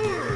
Ooh.